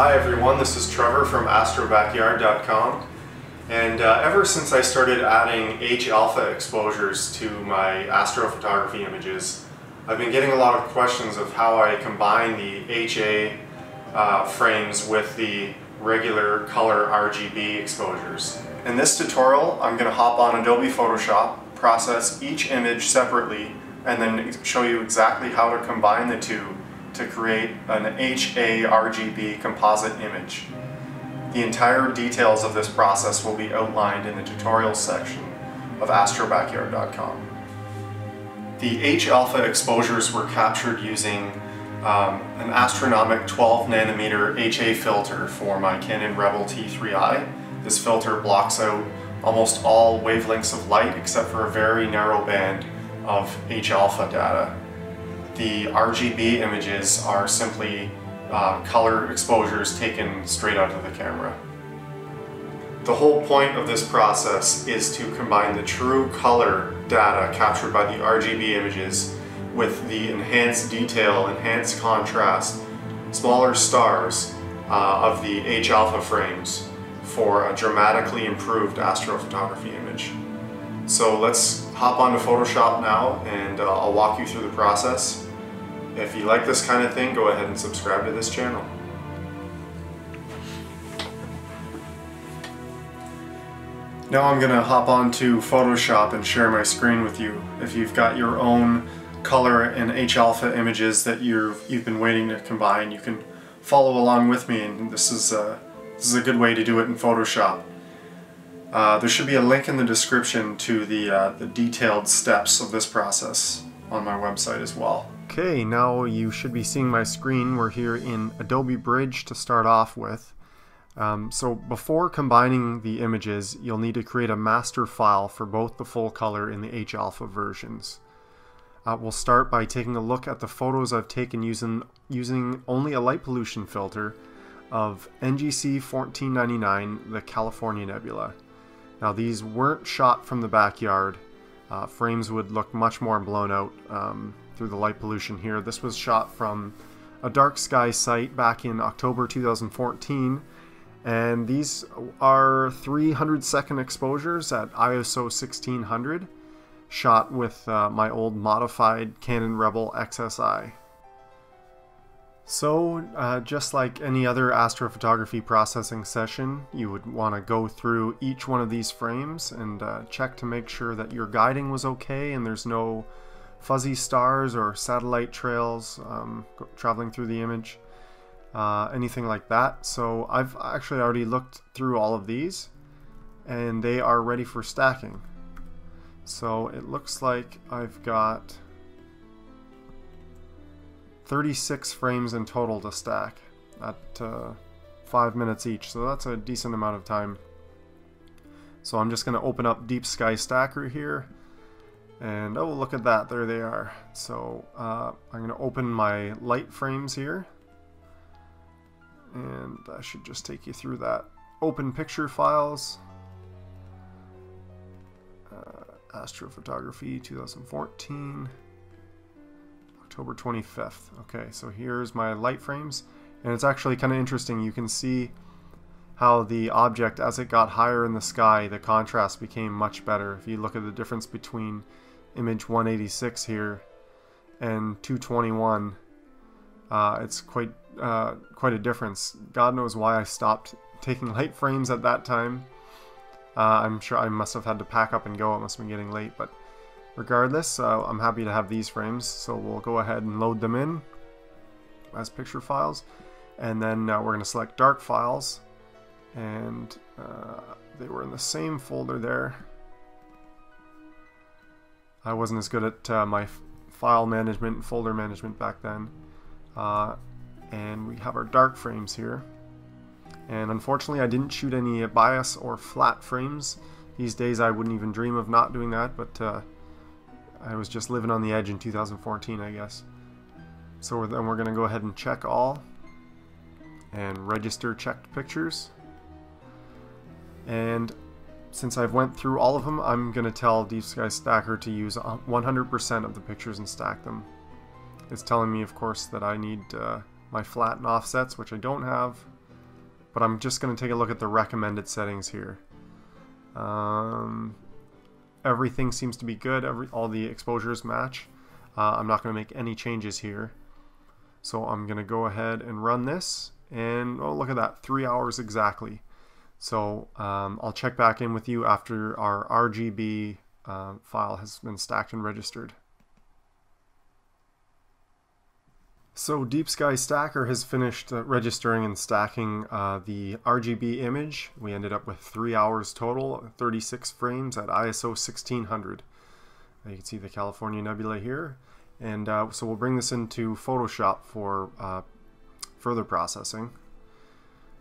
Hi everyone, this is Trevor from astrobackyard.com and uh, ever since I started adding H-alpha exposures to my astrophotography images I've been getting a lot of questions of how I combine the HA uh, frames with the regular color RGB exposures. In this tutorial I'm going to hop on Adobe Photoshop, process each image separately and then show you exactly how to combine the two to create an HARGB composite image. The entire details of this process will be outlined in the tutorials section of astrobackyard.com. The H-alpha exposures were captured using um, an Astronomik 12 nanometer HA filter for my Canon Rebel T3i. This filter blocks out almost all wavelengths of light except for a very narrow band of H-alpha data. The RGB images are simply uh, color exposures taken straight out of the camera. The whole point of this process is to combine the true color data captured by the RGB images with the enhanced detail, enhanced contrast, smaller stars uh, of the H-alpha frames for a dramatically improved astrophotography image. So let's hop onto Photoshop now and uh, I'll walk you through the process. If you like this kind of thing, go ahead and subscribe to this channel. Now I'm going to hop onto Photoshop and share my screen with you. If you've got your own color and H-alpha images that you've, you've been waiting to combine, you can follow along with me and this is a, this is a good way to do it in Photoshop. Uh, there should be a link in the description to the, uh, the detailed steps of this process on my website as well. Okay, now you should be seeing my screen. We're here in Adobe Bridge to start off with. Um, so before combining the images, you'll need to create a master file for both the full color and the H-alpha versions. Uh, we'll start by taking a look at the photos I've taken using, using only a light pollution filter of NGC 1499, the California Nebula. Now these weren't shot from the backyard. Uh, frames would look much more blown out um, through the light pollution here. This was shot from a dark sky site back in October 2014 and these are 300 second exposures at ISO 1600 shot with uh, my old modified Canon Rebel XSI. So, uh, just like any other astrophotography processing session, you would want to go through each one of these frames and uh, check to make sure that your guiding was okay and there's no fuzzy stars or satellite trails um, traveling through the image, uh, anything like that. So I've actually already looked through all of these and they are ready for stacking. So it looks like I've got 36 frames in total to stack at uh, 5 minutes each, so that's a decent amount of time. So I'm just going to open up Deep Sky Stacker here, and oh look at that, there they are. So uh, I'm to open my light frames here, and I should just take you through that. Open picture files, uh, astrophotography 2014. October 25th. Okay, so here's my light frames, and it's actually kind of interesting. You can see how the object, as it got higher in the sky, the contrast became much better. If you look at the difference between image 186 here and 221, uh, it's quite uh, quite a difference. God knows why I stopped taking light frames at that time. Uh, I'm sure I must have had to pack up and go. It must have been getting late, but Regardless, uh, I'm happy to have these frames, so we'll go ahead and load them in as picture files. And then uh, we're going to select dark files, and uh, they were in the same folder there. I wasn't as good at uh, my file management and folder management back then. Uh, and we have our dark frames here. And unfortunately I didn't shoot any bias or flat frames. These days I wouldn't even dream of not doing that, but uh, I was just living on the edge in 2014, I guess. So then we're going to go ahead and check all and register checked pictures. And since I've went through all of them, I'm going to tell Deep Sky Stacker to use 100% of the pictures and stack them. It's telling me, of course, that I need uh, my flatten offsets, which I don't have. but I'm just going to take a look at the recommended settings here. Um, everything seems to be good. Every all the exposures match. Uh, I'm not going to make any changes here. So I'm going to go ahead and run this. And oh, look at that, three hours exactly. So um, I'll check back in with you after our RGB uh, file has been stacked and registered. So Deep Sky Stacker has finished uh, registering and stacking uh, the RGB image. We ended up with three hours total, 36 frames at ISO 1600. You can see the California Nebula here. And uh, so we'll bring this into Photoshop for uh, further processing.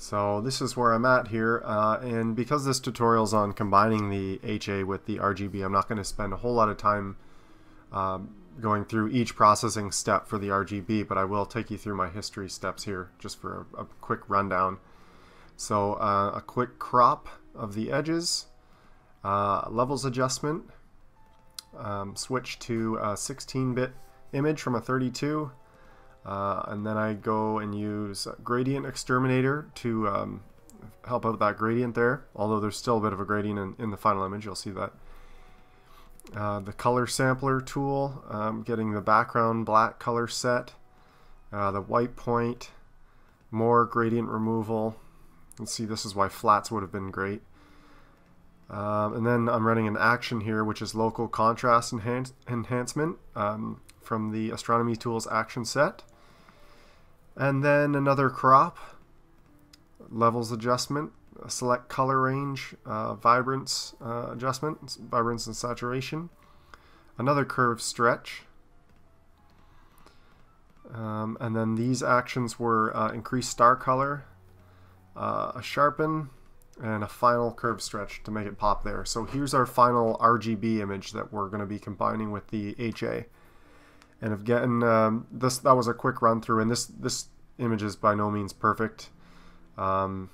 So this is where I'm at here, uh, and because this tutorial is on combining the HA with the RGB, I'm not going to spend a whole lot of time um, going through each processing step for the RGB, but I will take you through my history steps here just for a, a quick rundown. So uh, a quick crop of the edges, uh, levels adjustment, um, switch to a 16-bit image from a 32, uh, and then I go and use Gradient Exterminator to um, help out that gradient there, although there's still a bit of a gradient in, in the final image, you'll see that. Uh, the color sampler tool, um, getting the background black color set, uh, the white point, more gradient removal. Can see this is why flats would have been great. Um, and then I'm running an action here, which is local contrast enhance enhancement um, from the Astronomy Tools action set. And then another crop, levels adjustment, select color range, uh, vibrance uh, adjustment, vibrance and saturation, another curve stretch, um, and then these actions were uh, increase star color, uh, a sharpen, and a final curve stretch to make it pop there. So here's our final RGB image that we're going to be combining with the HA. And again, um, this that was a quick run through, and this this image is by no means perfect. Um,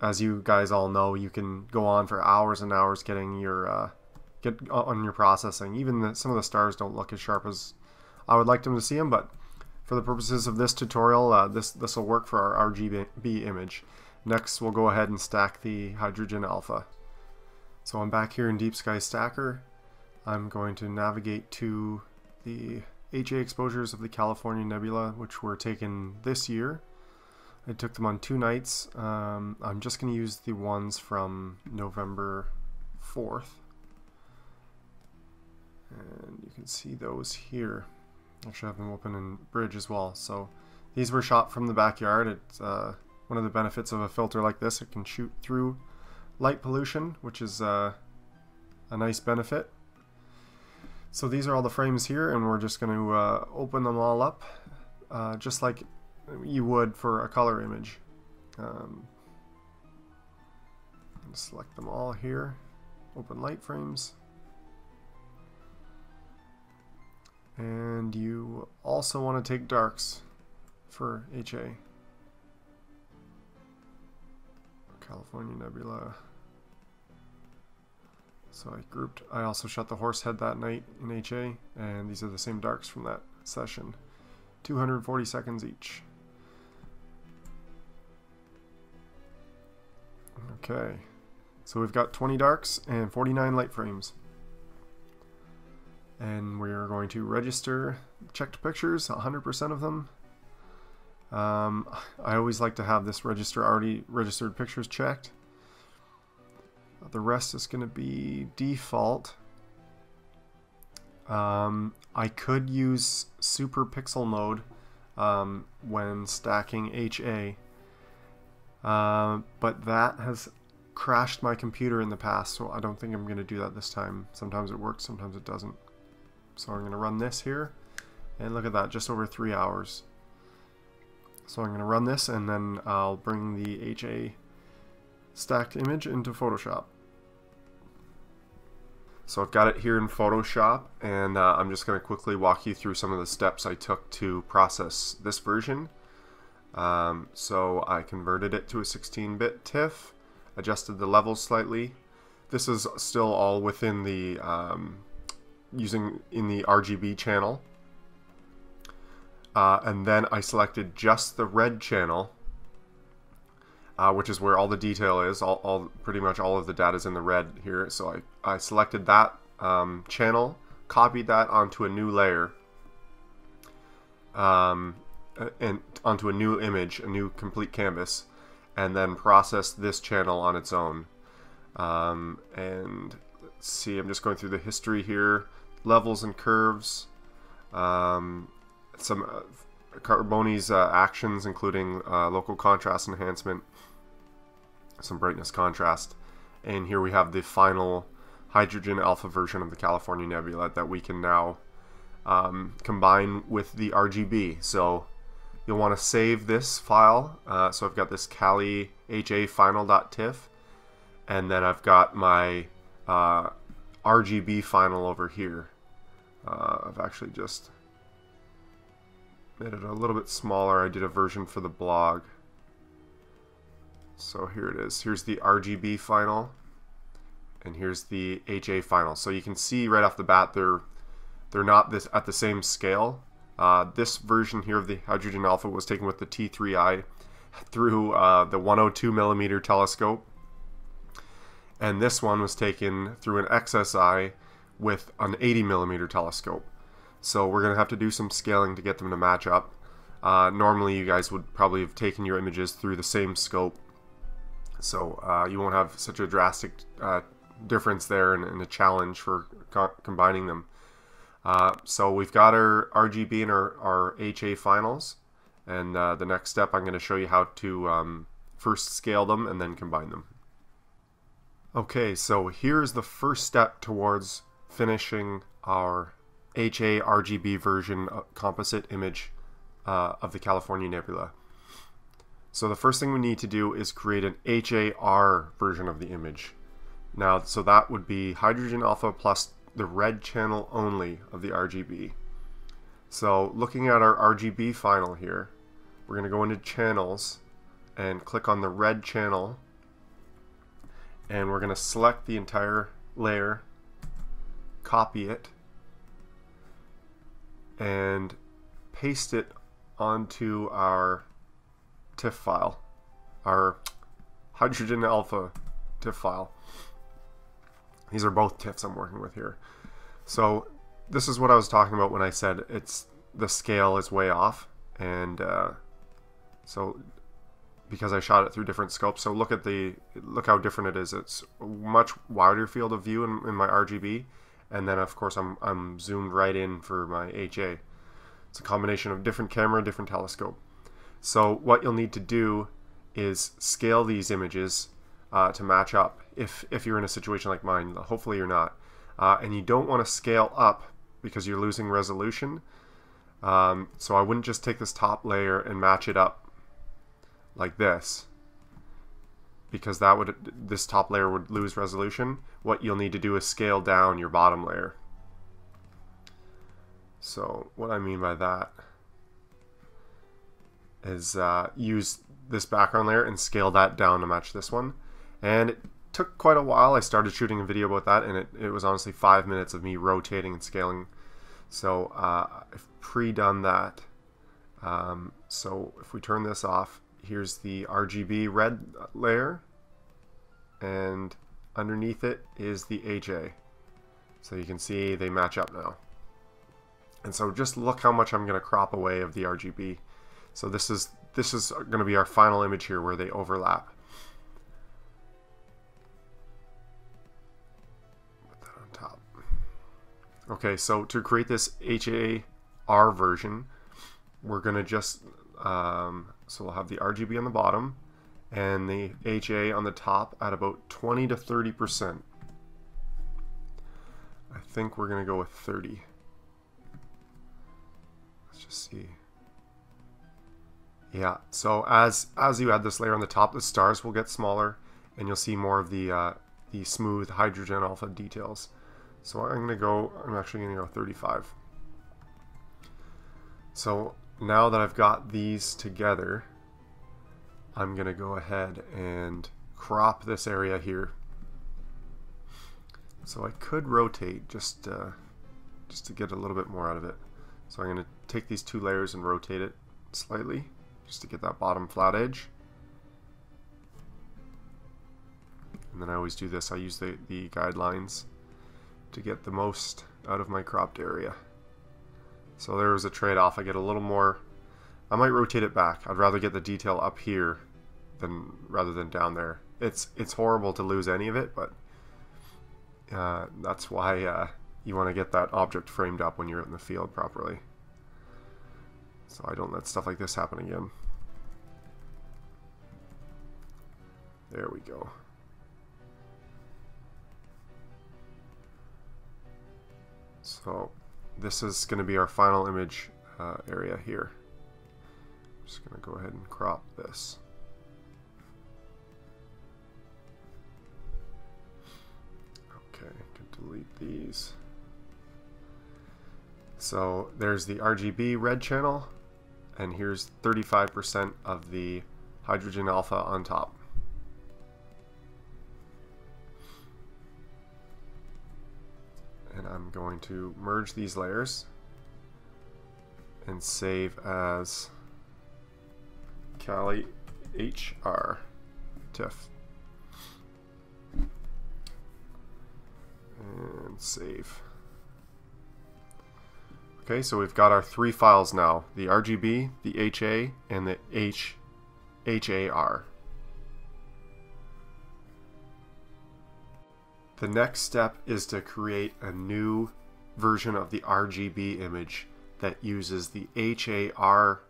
as you guys all know, you can go on for hours and hours getting your uh, get on your processing. Even the, some of the stars don't look as sharp as I would like them to see them, but for the purposes of this tutorial, uh, this this will work for our RGB image. Next, we'll go ahead and stack the hydrogen alpha. So I'm back here in Deep Sky Stacker. I'm going to navigate to the HA exposures of the California Nebula, which were taken this year. I took them on two nights. Um, I'm just going to use the ones from November 4th. And you can see those here. Actually, I have them open in Bridge as well. So these were shot from the backyard. It's uh, one of the benefits of a filter like this. It can shoot through light pollution, which is uh, a nice benefit. So these are all the frames here, and we're just going to uh, open them all up, uh, just like you would for a color image. Um, select them all here, open light frames. And you also want to take darks for HA. California Nebula. So I grouped, I also shot the horse head that night in HA, and these are the same darks from that session. 240 seconds each. Okay, so we've got 20 darks and 49 light frames. And we're going to register checked pictures, 100% of them. Um, I always like to have this register already registered pictures checked. The rest is going to be default. Um, I could use super pixel mode um, when stacking HA uh, but that has crashed my computer in the past, so I don't think I'm going to do that this time. Sometimes it works, sometimes it doesn't. So I'm going to run this here, and look at that, just over three hours. So I'm going to run this, and then I'll bring the HA stacked image into Photoshop. So I've got it here in Photoshop, and uh, I'm just going to quickly walk you through some of the steps I took to process this version. Um, so I converted it to a 16-bit TIFF, adjusted the levels slightly. This is still all within the um, using in the RGB channel. Uh, and then I selected just the red channel uh, which is where all the detail is. All, all, pretty much all of the data is in the red here. So I, I selected that um, channel, copied that onto a new layer, um, and onto a new image, a new complete canvas, and then processed this channel on its own. Um, and let's see, I'm just going through the history here, levels and curves, um, some uh, Carboni's uh, actions, including uh, local contrast enhancement, some brightness contrast, and here we have the final hydrogen alpha version of the California Nebula that we can now um, combine with the RGB. So you'll want to save this file. Uh, so I've got this Cali HA final.tiff, and then I've got my uh, RGB final over here. Uh, I've actually just made it a little bit smaller. I did a version for the blog. So here it is. Here's the RGB final and here's the HA final. So you can see right off the bat they're they're not this at the same scale. Uh, this version here of the Hydrogen Alpha was taken with the T3i through uh, the 102 millimeter telescope, and this one was taken through an XSI with an 80 millimeter telescope. So we're gonna have to do some scaling to get them to match up. Uh, normally, you guys would probably have taken your images through the same scope, so uh, you won't have such a drastic uh, difference there and, and a challenge for co combining them. Uh, so we've got our RGB and our, our HA finals. And uh, the next step, I'm going to show you how to um, first scale them and then combine them. Okay, so here's the first step towards finishing our HA RGB version composite image uh, of the California Nebula. So the first thing we need to do is create an HAR version of the image. Now, so that would be hydrogen alpha plus the red channel only of the RGB. So looking at our RGB final here, we're going to go into channels and click on the red channel and we're going to select the entire layer, copy it, and paste it onto our TIFF file, our hydrogen alpha TIFF file. These are both TIFFs I'm working with here. So this is what I was talking about when I said it's the scale is way off. And uh, so because I shot it through different scopes. So look at the look how different it is. It's much wider field of view in, in my RGB, and then of course I'm I'm zoomed right in for my HA. It's a combination of different camera, different telescope. So what you'll need to do is scale these images uh, to match up if, if you're in a situation like mine. Hopefully you're not. Uh, and you don't want to scale up because you're losing resolution. Um, so I wouldn't just take this top layer and match it up like this because that would this top layer would lose resolution. What you'll need to do is scale down your bottom layer. So what I mean by that is uh, use this background layer and scale that down to match this one. And it took quite a while. I started shooting a video about that, and it, it was honestly five minutes of me rotating and scaling. So uh, I've pre-done that. Um, so if we turn this off, here's the RGB red layer, and underneath it is the HA. So you can see they match up now. And so just look how much I'm going to crop away of the RGB. So this is this is going to be our final image here where they overlap. Put that on top. Okay, so to create this HAR version, we're going to just, um, so we'll have the RGB on the bottom and the HA on the top at about 20 to 30%. I think we're going to go with 30. Let's just see. Yeah, so as as you add this layer on the top, the stars will get smaller, and you'll see more of the uh, the smooth hydrogen alpha details. So I'm going to go, I'm actually going to go 35. So now that I've got these together, I'm going to go ahead and crop this area here. So I could rotate just, uh, just to get a little bit more out of it. So I'm going to take these two layers and rotate it slightly just to get that bottom flat edge. And then I always do this. I use the, the guidelines to get the most out of my cropped area. So there was a trade-off. I get a little more, I might rotate it back. I'd rather get the detail up here than rather than down there. It's it's horrible to lose any of it, but uh, that's why uh, you want to get that object framed up when you're in the field properly. So I don't let stuff like this happen again. There we go. So this is going to be our final image uh, area here. I'm just going to go ahead and crop this. Okay, I can delete these. So there's the RGB red channel, and here's 35% of the hydrogen alpha on top. And I'm going to merge these layers and save as Cali HR TIFF. And save. Okay, so we've got our three files now, the RGB, the HA, and the H, HAR. The next step is to create a new version of the RGB image that uses the HAR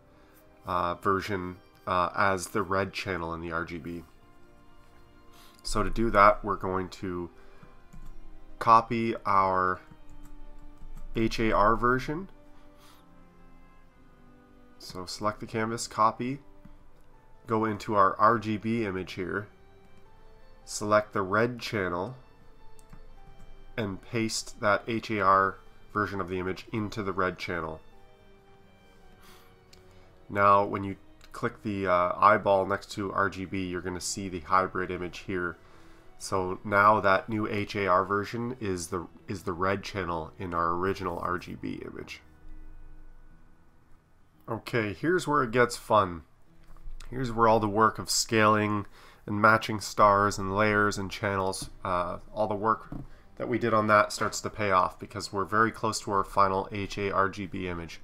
uh, version uh, as the red channel in the RGB. So to do that, we're going to copy our HAR version. So select the canvas, copy, go into our RGB image here, select the red channel, and paste that HAR version of the image into the red channel. Now when you click the uh, eyeball next to RGB, you're going to see the hybrid image here so now that new HAR version is the is the red channel in our original RGB image. Okay, here's where it gets fun. Here's where all the work of scaling and matching stars and layers and channels, uh, all the work that we did on that starts to pay off because we're very close to our final HARGB image.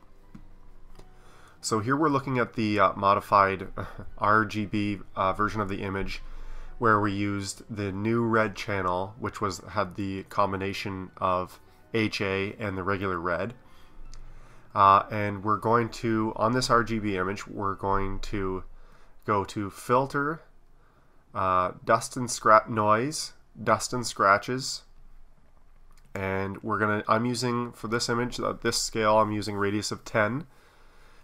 So here we're looking at the uh, modified RGB uh, version of the image where we used the new red channel, which was had the combination of HA and the regular red. Uh, and we're going to, on this RGB image, we're going to go to Filter, uh, Dust and Scratch Noise, Dust and Scratches, and we're gonna. I'm using for this image, uh, this scale, I'm using radius of 10.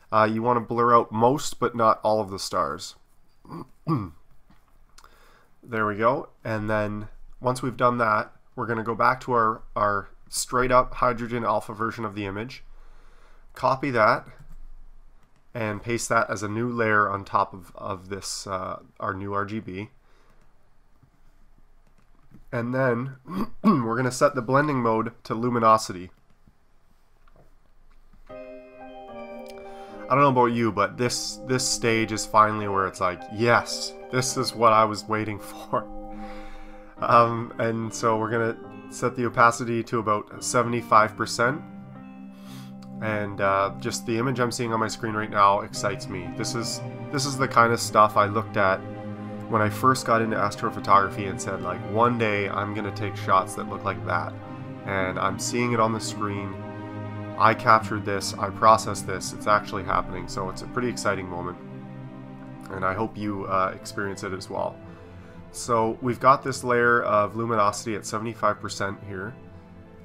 Uh, you want to blur out most, but not all of the stars. There we go. And then once we've done that, we're going to go back to our, our straight up hydrogen alpha version of the image, copy that, and paste that as a new layer on top of, of this, uh, our new RGB. And then we're going to set the blending mode to luminosity. I don't know about you, but this this stage is finally where it's like, yes, this is what I was waiting for. Um, and so we're gonna set the opacity to about 75%. And uh, just the image I'm seeing on my screen right now excites me. This is this is the kind of stuff I looked at when I first got into astrophotography and said like one day I'm gonna take shots that look like that. And I'm seeing it on the screen I captured this, I processed this, it's actually happening, so it's a pretty exciting moment. And I hope you uh, experience it as well. So we've got this layer of luminosity at 75% here.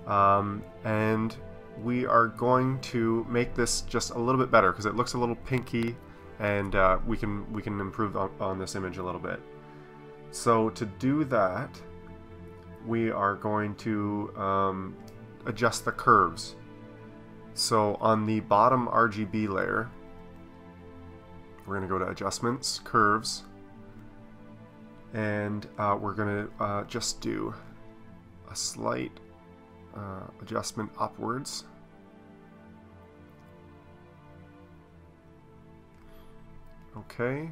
Um, and we are going to make this just a little bit better because it looks a little pinky and uh, we can we can improve on, on this image a little bit. So to do that, we are going to um, adjust the curves. So on the bottom RGB layer, we're going to go to Adjustments, Curves, and uh, we're going to uh, just do a slight uh, adjustment upwards. Okay,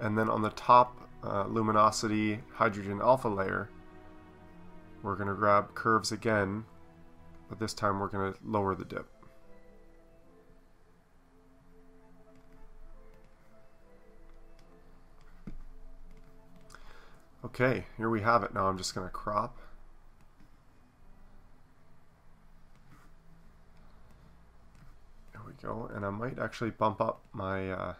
and then on the top uh, luminosity hydrogen alpha layer, we're going to grab curves again, but this time we're going to lower the dip. Okay, here we have it. Now I'm just going to crop. There we go. And I might actually bump up my uh,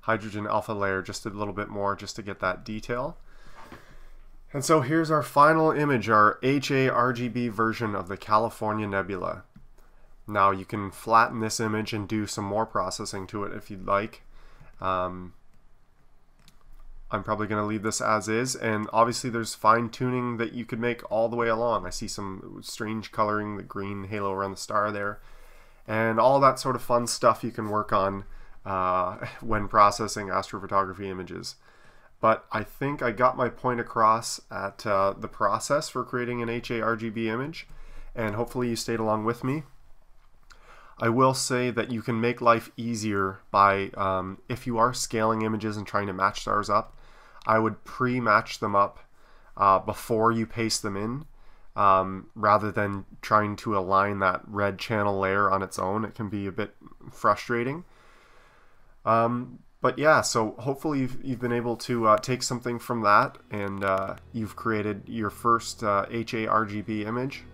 hydrogen alpha layer just a little bit more just to get that detail. And so here's our final image, our HA RGB version of the California Nebula. Now you can flatten this image and do some more processing to it if you'd like. Um, I'm probably going to leave this as is. And obviously there's fine tuning that you could make all the way along. I see some strange coloring, the green halo around the star there. And all that sort of fun stuff you can work on uh, when processing astrophotography images. But I think I got my point across at uh, the process for creating an HARGB image. And hopefully you stayed along with me. I will say that you can make life easier by, um, if you are scaling images and trying to match stars up, I would pre-match them up uh, before you paste them in um, rather than trying to align that red channel layer on its own. It can be a bit frustrating. Um, but yeah, so hopefully you've, you've been able to uh, take something from that and uh, you've created your first uh, HA RGB image.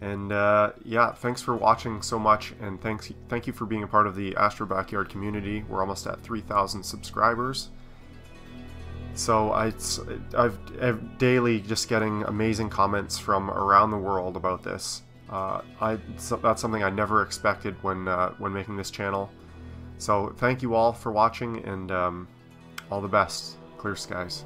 And uh, yeah, thanks for watching so much, and thanks thank you for being a part of the Astro Backyard community. We're almost at 3,000 subscribers. So I, I've, I've, daily just getting amazing comments from around the world about this. Uh, I so that's something I never expected when uh, when making this channel. So thank you all for watching, and um, all the best. Clear skies.